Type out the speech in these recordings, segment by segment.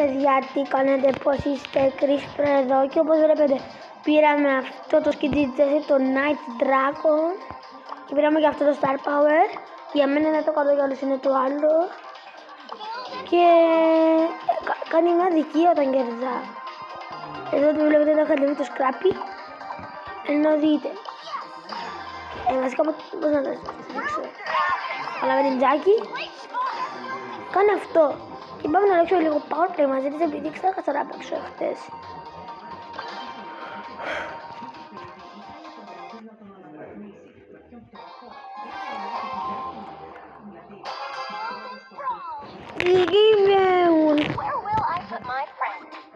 Παιδιά, τι κάνετε, πώς είστε, Κρίσπρο εδώ. Και όπως βλέπετε πήραμε αυτό το σκητή το Night Dragon. Και πήραμε και αυτό το Star Power. Για μένα είναι το κάτω για όλους είναι το άλλο. Και ε, κάνει μια δική όταν κερδά. Εδώ το βλέπετε εδώ είχατε δει το Scrappy. Ενώ δείτε. Ε, βασικά πώς να το δείξω. Αλλά με την τζάκι κάνει αυτό קיבלנו lecture לרופאות למאזינים בדיוק סך הצלה בהקשר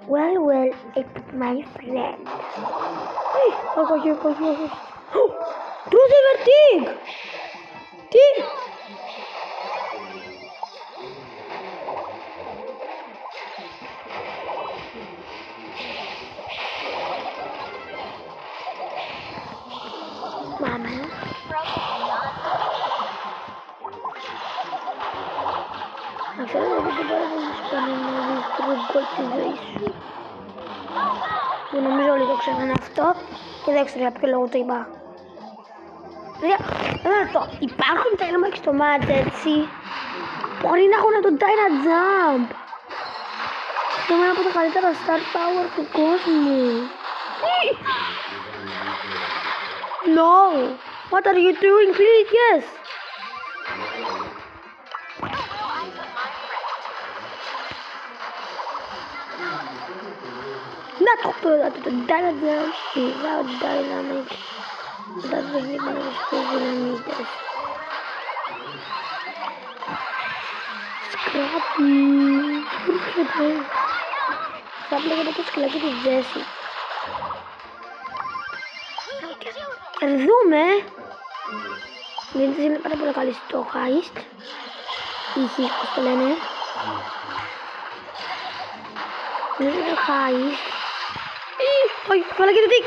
Where Well, well, it's my friend. Hey, oh gosh, oh gosh, oh gosh. ¡Tú! Να δεις το γκολ στη ζωή σου. Που νομίζω όλοι το ξέρουν αυτό και δεν ξέρω για ποιο λόγο το είπα. Παιδιά, ένα λεπτό. Υπάρχουν Dynamax στο μάτι, έτσι. Μπορεί να έχουν το Dyna Jump. Και ένα από τα καλύτερα Star Power του κόσμου. No! What are you doing? Please, yes! Να το πω εδώ το Dynamic Without Dynamic Δεν δεν να τους δυναμίτες Σκράπι Έρχεται Θα λέγεται το σκυλάκι της Τζέσι Κερδούμε Γιατί είναι πάρα πολύ καλή στο Heist Είχε πώς το λένε Είναι το Heist Hoy, malah kita tik.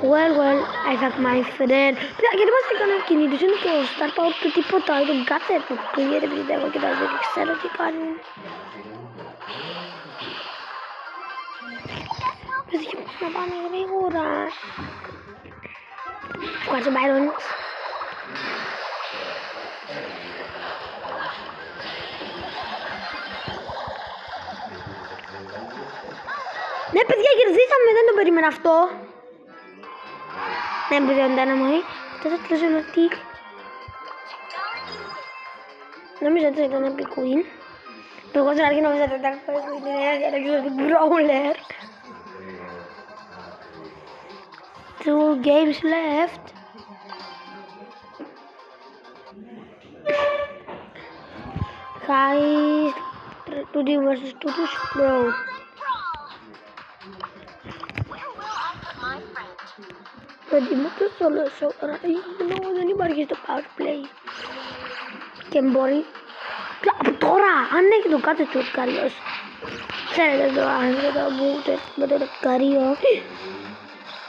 Well, well, I got my friend. Bila akhirnya masih kena kini di sini kau star power tu tipe tahu itu gatet tu clear beri dah kita ada seru di kanun. Terus kita apa nih ini kurang. Ευχαριστώ, Byron. Ναι, παιδιά, κερδίσαμε, δεν το περίμενα αυτό. Ναι, παιδιά, δεν ήταν μου. Τότε κλείσω ένα τικ. Νομίζω ότι ήταν ένα πικουίν. Εγώ στην αρχή νόμιζα ότι ήταν πικουίν, γιατί ήταν την brawler. two games left. Guys, 2D versus 2D Pro. The demo to solo, so I know anybody is the power play. Kembori. अब थोड़ा आने की दुकान से छूट कर लो सर तो आने का बूट मतलब करी हो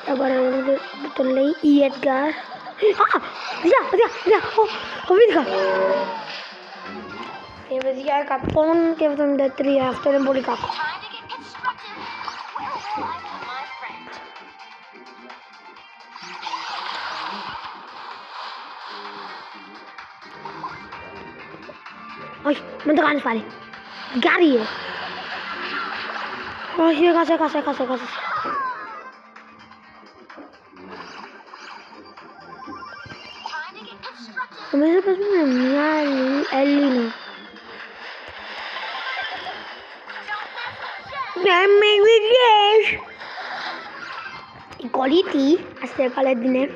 Labaran betul lagi Edgar. Ah, भैया भैया भैया ओ अमित का ये भैया का फ़ोन के तुम दत्री आफ्टर में बोली का गाड़ी है? कैसे कैसे कैसे कैसे Νομίζω πως με μια Ελλήνα. Να με γλυκές. Η κολλήτη, ας την έβαλε την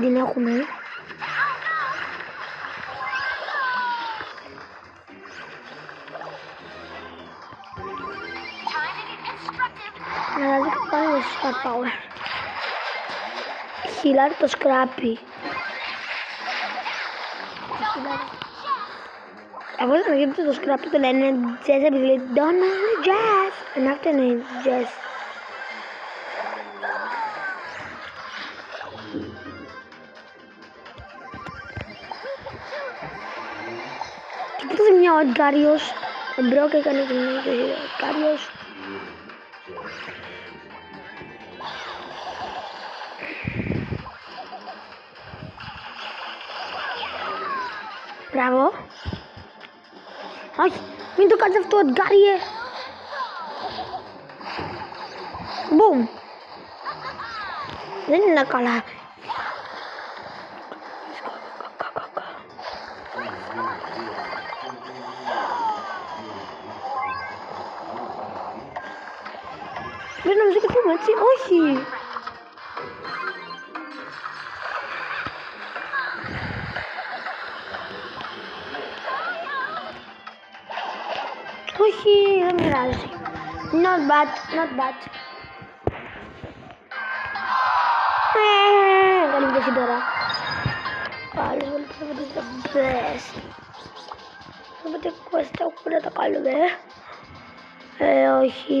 την έχουμε. Να δεις που πάει ο Star Power. Χιλάρι το σκράπι. Εγώ δεν θα το σκάπ το λένε, jazz είναι σε το σκάπ το jazz δεν είναι σε το σκάπ. Ανάπτυξη είναι σε το σκάπ. Τι πείτε μου, Αρκarios? Ο πρόκληνο. Bravo. Thôi, mình tôi cần dập tuột Gary. Boom. Rất là còn là Benim zeki kim açı? Oy. Δεν μοιράζει. Not bad, not bad. Ε, Καλή βγήκε τώρα. Άλλος πολύ πιστεύω το best. Οπότε quest έχουμε να τα κάνουμε. Ε, όχι.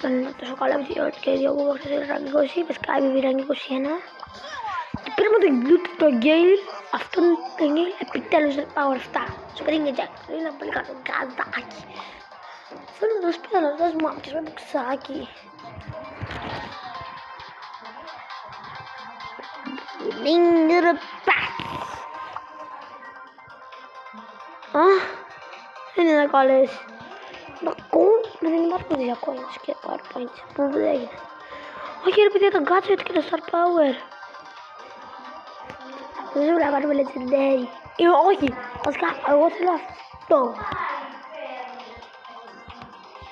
Δεν είναι τόσο καλά με τη και δύο που έχω σε ραγκ 20. Πες κάτι ραγκ 21. Και πήραμε το loot, το Gale. Αυτόν το Gale επιτέλους δεν πάω 7. Super Ring Jack. Είναι ένα πολύ καλό Olha os espera, das marcas, vai boxar aqui. Lindo paz. Ah, ele não conhece. Não conhece, ele não já conhece que é PowerPoint. Não sei. Olha, ele pediu gato, ele queria usar Power. Jura, agora o vou ler Daddy. Eu, olha, os caras, eu vou te lascar.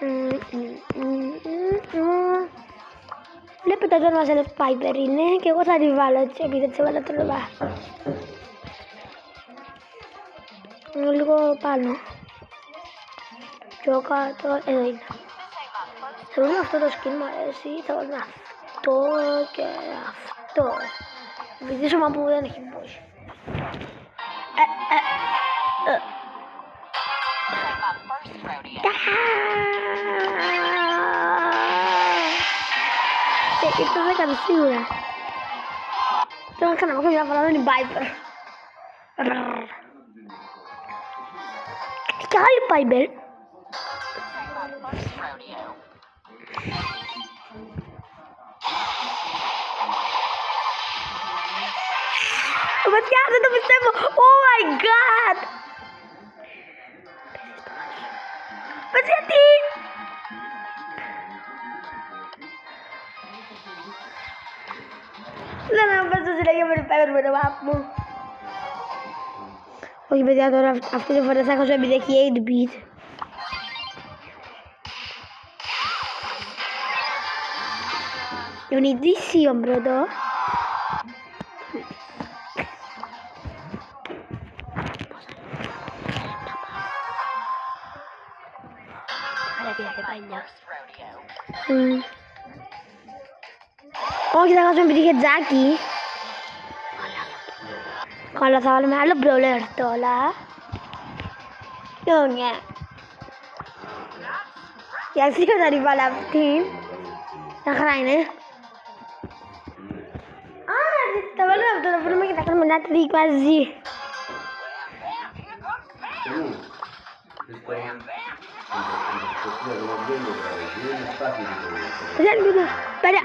Μμμ, μμμ, μμμ. Βλέπετε εδώ μας έλεγε Piper είναι και εγώ θα τη βάλω έτσι επειδή δεν της έβαλα το λογά. Είναι λίγο πάνω. Πιο κάτω, εδώ είναι. Θα βάλουμε αυτό το skin μου αρέσει, θα βάλουμε αυτό και αυτό. Επειδή σου που δεν έχει μπούσει. Itu es kan captura. Tengo kenapa no me voy a ni Viper. ¿Qué hay Viper? Oh my god, itu bisa Oh my god. وش بدي ادور افتح الفرنسا عشان بدك اياه بيت You need this, young brother. Oh kita langsung bikin Zaki. Kalau sama mahal brawler tola. Yonya. Ya sih dari balap tim. Yang keren ya. Ah, teman lu udah belum kita akan melihat di Kazi. θα κάνουμε ένα τρίκ μαζί. Δεν είναι Πέρα.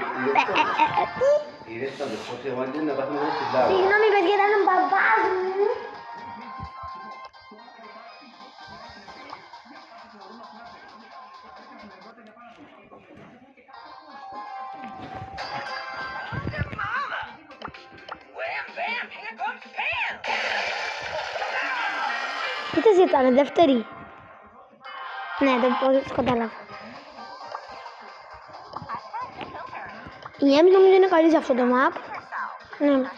Συγγνώμη παιδιά, ήταν ο μπαμπάς μου. Τι θες ήταν, δεύτερη. Ne, to było szkoda Nie wiem, to mnie nakali zawsze do map. Nie wiem.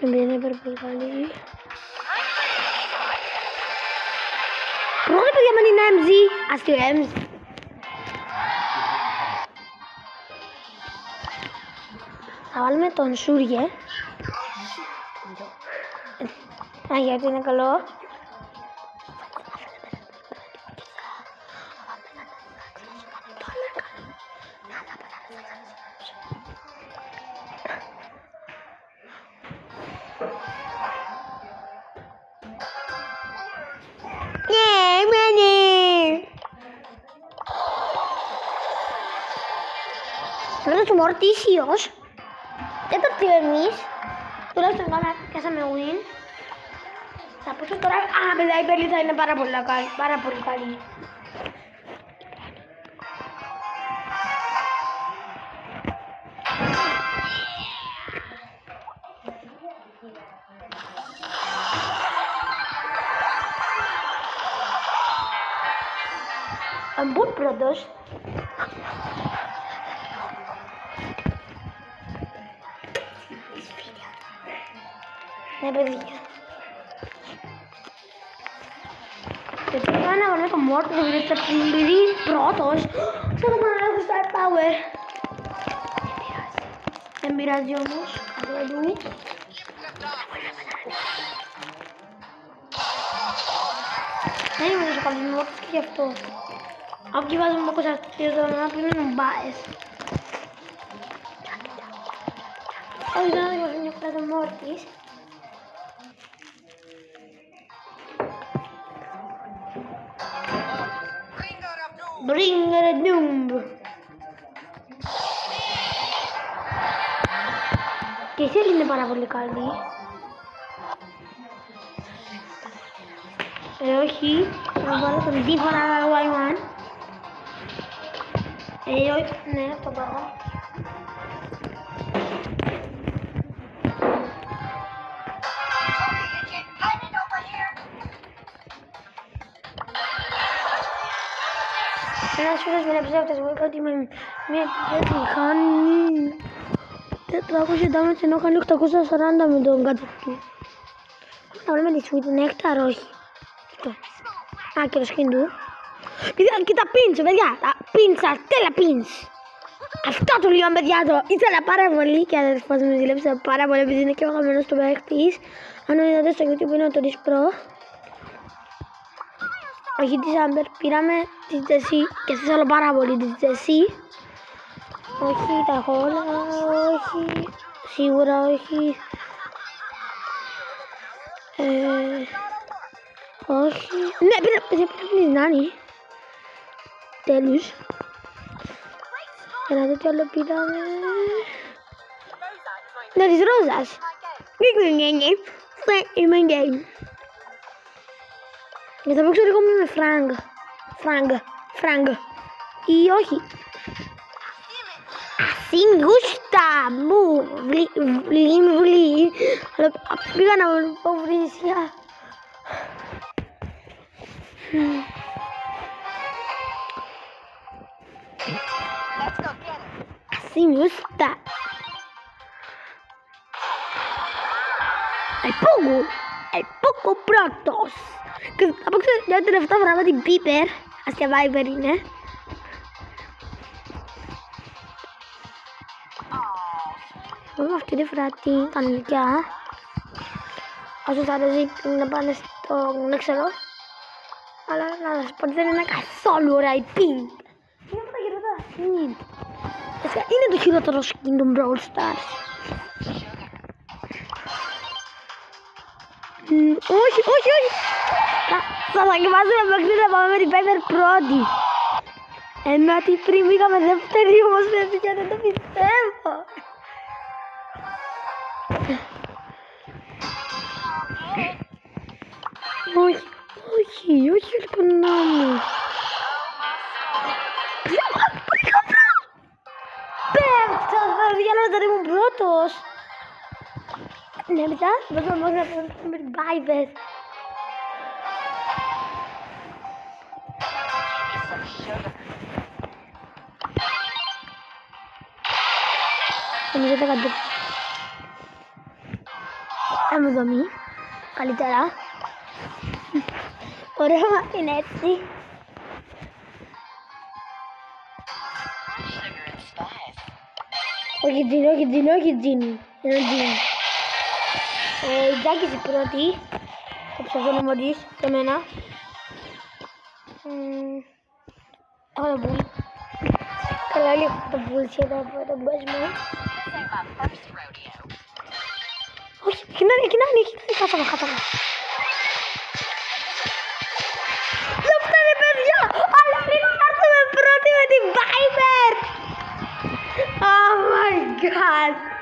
Będziemy próbowali. Probably I'm an MZ. I still MZ. Θα βάλουμε τον Σούργε. Α, γιατί είναι καλό. Ναι, μένει. Πρώτος લાઈ પેલી થઈને પારાપુલ લગાડી Brothers. When I want to promote with the really protos, so I'm going to start power. Mirage almost. How do I do it? नहीं मुझे कॉलेज में वक्त की अब तो आपके पास मैं कुछ आती तो मैं आपके लिए बायस और इधर मुझे निकला तो मोर प्लीज़ Ringere Doom. कैसे लेने पारा वो निकाल दिए ही हमारा संदीप बना हुआ है वहाँ तो बड़ा όχι. Ναι, το πάω. Ένας φίλος με ένα αυτές μου είπε ότι με μια επιθέση χάνει 400 damage ενώ χάνει 840 με τον κάτω του. Θα βρούμε της Sweet Nectar, όχι. Αυτό. Α, και το skin του. Παιδιά, και τα pins, παιδιά. Τα pins, τα τέλα pins. Αυτό το λέω, παιδιά, το ήθελα πάρα πολύ και αδερφός μου ζηλέψα πάρα πολύ επειδή είναι και ο χαμένος του παίχτης. Αν είδατε στο YouTube είναι ο Toris Pro. Όχι της Amber, πήραμε τη Jessie και σας θέλω πάρα πολύ τη Jessie. Όχι τα χώρα, όχι, σίγουρα όχι. Ε, όχι, ναι πήρα, πήρα, πήρα τη Νάνη. Τέλους. Ένα τέτοιο άλλο πήραμε. Ναι, της Ρόζας. Είμαι game. Ele também gostaria de comer uma franga. Franga. Franga. E hoje. Assim gusta. Blim, blim, blim. Obrigada, mano. Pobreza. Hum. Assim gusta. é pouco é pouco protos. Και θα παίξω για τελευταία φορά με την Piper. Αστια Viper είναι. Έχουμε αυτή τη φορά την κανονικιά. Όσους αρέσει να πάνε στο δεν ξέρω. Αλλά να σας πω ότι δεν είναι καθόλου ωραία η Pink. Είναι από τα χειρότερα skin. Βασικά, Είναι το χειρότερο skin των Brawl Stars. Μμ, Όχι, όχι, όχι. Θα, θα δοκιμάσουμε παιχνίδι να πάμε με την Piper πρώτη. Ενώ ότι πριν πήγαμε δεύτερη όμως παιδιά δεν το πιστεύω. Όχι, όχι, όχι λοιπόν να μου. Πέφτος παιδιά να δεν ήμουν πρώτος. Ναι, μετά θα πάμε να πάμε με την Piper. Νομίζω τα καντώ. έμβδομη. Καλύτερα. Ωραία μα είναι έτσι. Όχι τζίνι, όχι τζίνι, όχι τζίνι. Είναι τζίνι. Ε, η Τζάκης η πρώτη. Το ψευδόνυμο της, και εμένα. Έχω το πουλ. Καλά λίγο το bullshit από τον κόσμο. Όχι, κοινώνει, κοινώνει, κοινώνει. Χάσαμε, χάσαμε. Δεν φτάνει, παιδιά! Αλλά πριν να έρθουμε πρώτοι με την Viper! Oh my god!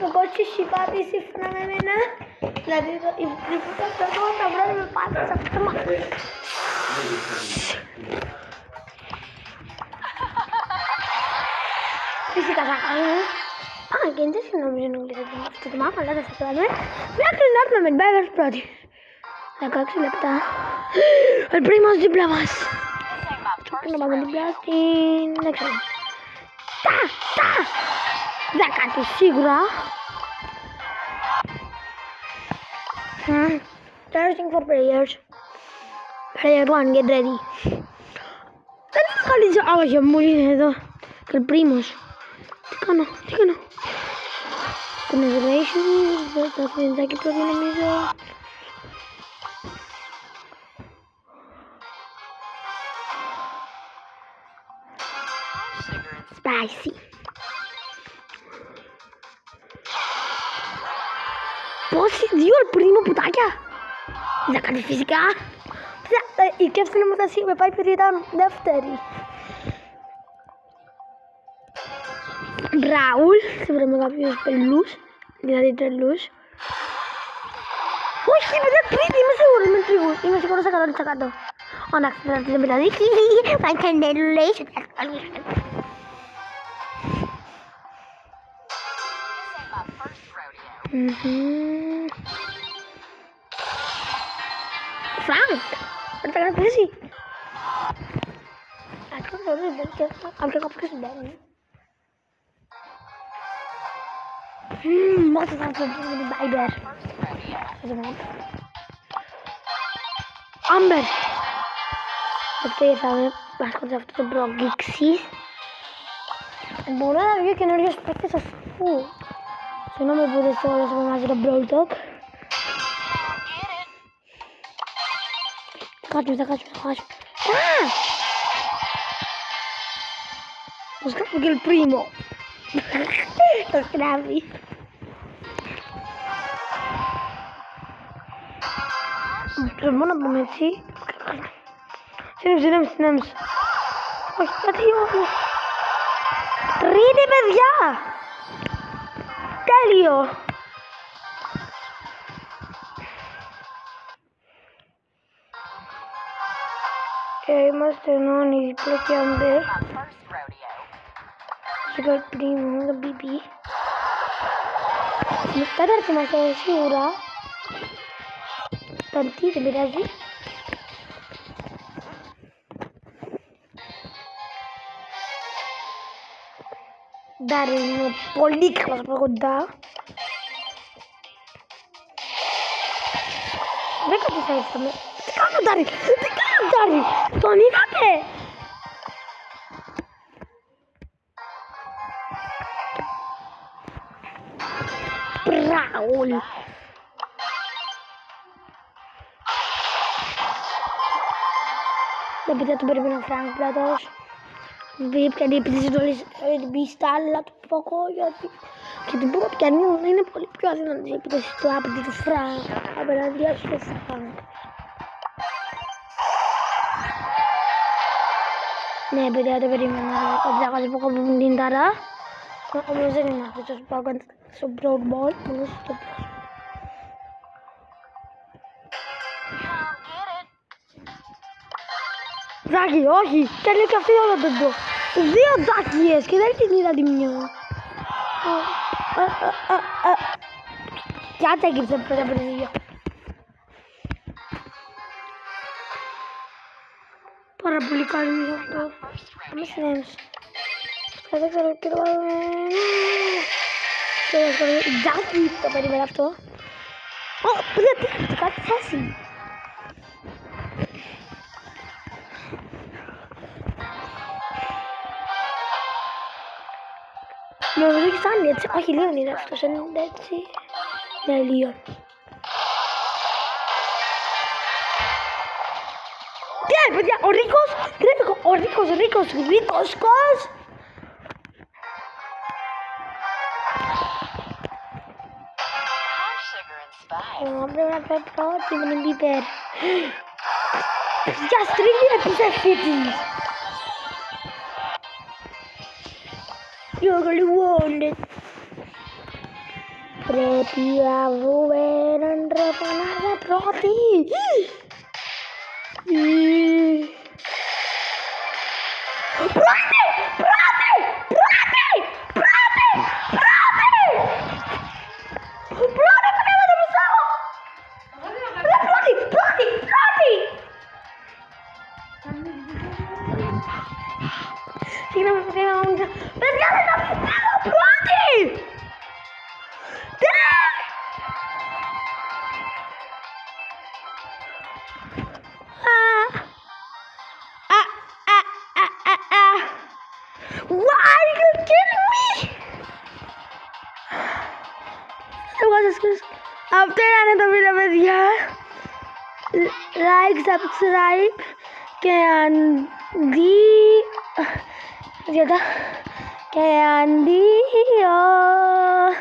በጎች ሽባት ሲፍነመመና ለሪፖርተር ተብለን መባል ሰብትማ Agentes que no miren inglés, que te van a hablar sexualmente. Mira que no me va a ver, Prodi. La caca se le está. El primo es diplomas. No me va a ver, Prodi. Ta, ta. Δέκατη σίγουρα. Hmm. Testing for players. Player one, get ready. Δεν θα χαλίσω. Α, όχι, μου είναι εδώ. Και ο πρίμος. Τι κάνω, τι κάνω. Congratulations, θα φρεντάκι πρώτη νομίζω. Δεν κάνει φυσικά. Ε, Η κέφτη μου θα με πάει πριν ήταν δεύτερη. Ραούλ, σίγουρα με κάποιους πελούς, δηλαδή τρελούς. Όχι, είμαι τρίτη, είμαι σίγουρη, είμαι τρίγου, είμαι σίγουρος 100%. Εντάξει, δεν δεν πειράζει. My congratulations. Mhm. Frank! wat the hell is Ik kan er niet if Ik dead. I'm taking up his. Hmm, wat is dat nou voor de bijber? Nou? Amber! wat kun je samen, maar ik kom zelf tot Ik ben Gixies. En bonen, er als voel. Zo nam ik boven de zolen, zo je brood. Σκάφω και el primo. Το σκράφει. Τολμώ να πούμε έτσι. Σύννεψη, σύννεψη, σύννεψη. Όχι, γιατί όχι. Τρίτη, παιδιά! Τέλειο! que hay más de un municipio que Amber. Llegó el primo, el bibi. Me está demasiado segura. Tantito, mira así. Maar Ντάρι, τι κάνω Ντάρι, τον είδατε. Μπράουλ. Δεν πείτε τον περιμένω ο Φρανκ πλάτος. Βγήκε επειδή όλες μπει στα άλλα του Ποκό γιατί και την Ποκό πιανή είναι πολύ πιο αδύνατη επειδή του άπλη του Φρανκ απέναντι στο Φρανκ. Ναι, παιδιά, το περίμενα. Ο Τζάκας Ποκό που μου την ταρά. Όμως δεν είναι αυτός ο Ποκό στο Broad Ball, μόνο στο Broad Ζάκι, όχι! Τέλειο και αυτή όλο τον το. Δύο τζάκιες και δεν την είδα τη μια. Κάτσε εκεί σε πέρα πάρα πολύ καλή αυτό. Πάμε στην ένωση. Δεν ξέρω και το βάλουμε. Και το Τζάκι το περίμενα αυτό. Ω, γιατί αυτό, κάτι θέση. Νομίζω ότι φτάνει έτσι. Όχι, λίγο είναι αυτός, είναι έτσι. Ναι, λίγο. pues ya, o ricos, ricos, o ricos, ricos, ricos, cos. Oh, hombre, una pepa, oh, tiene un be Ya, Just really a piece of cities. Want it. Pretty, I will wear. E. Brother! Brother! Brother! Brother! Brother! Brother, cadê meu demissão? Olha, Brother! Brother! Brother! Tira, tira, tira. subscribe can be uh, can be your